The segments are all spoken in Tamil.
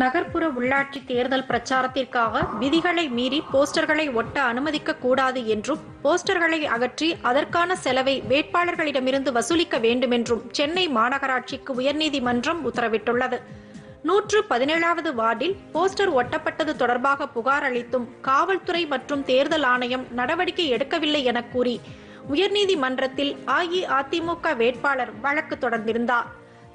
நகர்ப்புற உள்ளாட்சி தேர்தல் பிரச்சாரத்திற்காக விதிகளை மீறி போஸ்டர்களை ஒட்ட அனுமதிக்க கூடாது என்றும் போஸ்டர்களை அகற்றி அதற்கான செலவை வேட்பாளர்களிடமிருந்து வசூலிக்க வேண்டும் என்றும் சென்னை மாநகராட்சிக்கு உயர்நீதிமன்றம் உத்தரவிட்டுள்ளது. நூற்று பதினேழாவது வார்டில் போஸ்டர் ஒட்டப்பட்டது தொடர்பாக புகார் அளித்தும் காவல்துறை மற்றும் தேர்தல் ஆணையம் நடவடிக்கை எடுக்கவில்லை என கூறி உயர்நீதிமன்றத்தில் அஇஅதிமுக வேட்பாளர் வழக்கு தொடர்ந்திருந்தார்.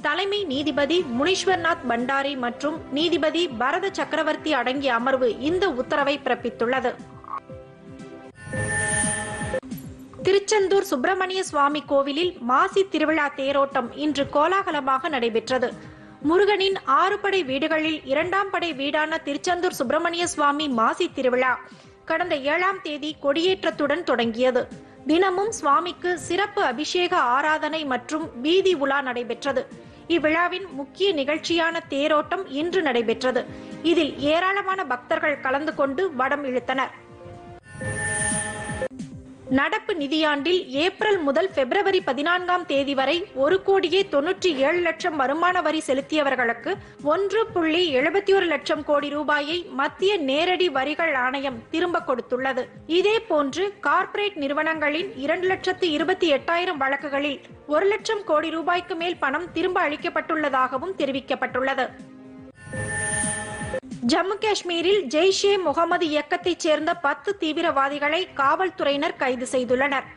தலைமை நீதிபதி முனீஸ்வர்நாத் பண்டாரி மற்றும் நீதிபதி பரத சக்கரவர்த்தி அடங்கிய அமர்வு இந்த உத்தரவை பிறப்பித்துள்ளது. திருச்செந்தூர் சுப்பிரமணிய சுவாமி கோவிலில் மாசி திருவிழா தேரோட்டம் இன்று கோலாகலமாக நடைபெற்றது. முருகனின் ஆறு படை வீடுகளில் இரண்டாம் படை வீடான திருச்செந்தூர் சுப்பிரமணிய சுவாமி மாசி திருவிழா கடந்த ஏழாம் தேதி கொடியேற்றத்துடன் தொடங்கியது. தினமும் சுவாமிக்கு சிறப்பு அபிஷேக ஆராதனை மற்றும் வீதி உலா நடைபெற்றது. இவ்விழாவின் முக்கிய நிகழ்ச்சியான தேரோட்டம் இன்று நடைபெற்றது. இதில் ஏராளமான பக்தர்கள் கலந்து கொண்டு வடம் இழுத்தனர். நடப்பு நிதியாண்டில் ஏப்ரல் முதல் பிப்ரவரி பதினான்காம் தேதி வரை ஒரு கோடியே தொன்னூற்றி ஏழு லட்சம் வருமான வரி செலுத்தியவர்களுக்கு ஒன்று புள்ளி எழுபத்தி ஒரு லட்சம் கோடி ரூபாயை மத்திய நேரடி வரிகள் ஆணையம் திரும்ப கொடுத்துள்ளது. இதே போன்று கார்ப்பரேட் நிறுவனங்களின் இரண்டு லட்சத்து இருபத்தி எட்டாயிரம் வழக்குகளில் ஒரு லட்சம் கோடி ரூபாய்க்கு மேல் பணம் திரும்ப அளிக்கப்பட்டுள்ளதாகவும் தெரிவிக்கப்பட்டுள்ளது. ஜம்மு காஷ்மீரில் ஜெய்ஷே முகமது இயக்கத்தைச் சேர்ந்த பத்து தீவிரவாதிகளை காவல்துறையினர் கைது செய்துள்ளனர்.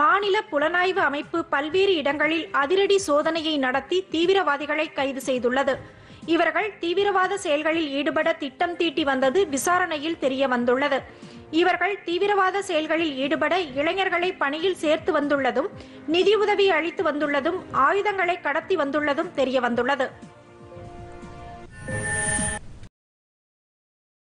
மாநில புலனாய்வு அமைப்பு பல்வேறு இடங்களில் அதிரடி சோதனையை நடத்தி தீவிரவாதிகளை கைது செய்துள்ளது. இவர்கள் தீவிரவாத செயல்களில் ஈடுபட திட்டம் தீட்டி வந்தது விசாரணையில் தெரிய வந்துள்ளது. இவர்கள் தீவிரவாத செயல்களில் ஈடுபட இளைஞர்களை பணியில் சேர்த்து வந்துள்ளதும் நிதியுதவி அளித்து வந்துள்ளதும் ஆயுதங்களை கடத்தி வந்துள்ளதும் தெரிய வந்துள்ளது.